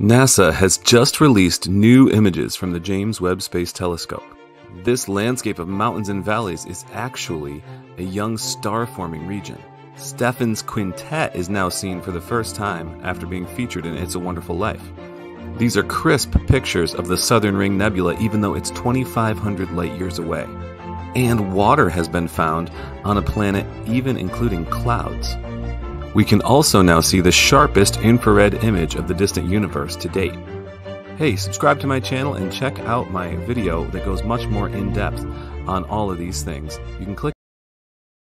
NASA has just released new images from the James Webb Space Telescope. This landscape of mountains and valleys is actually a young star forming region. Stephan's Quintet is now seen for the first time after being featured in It's a Wonderful Life. These are crisp pictures of the Southern Ring Nebula, even though it's 2,500 light years away. And water has been found on a planet, even including clouds. We can also now see the sharpest infrared image of the distant universe to date. Hey, subscribe to my channel and check out my video that goes much more in depth on all of these things. You can click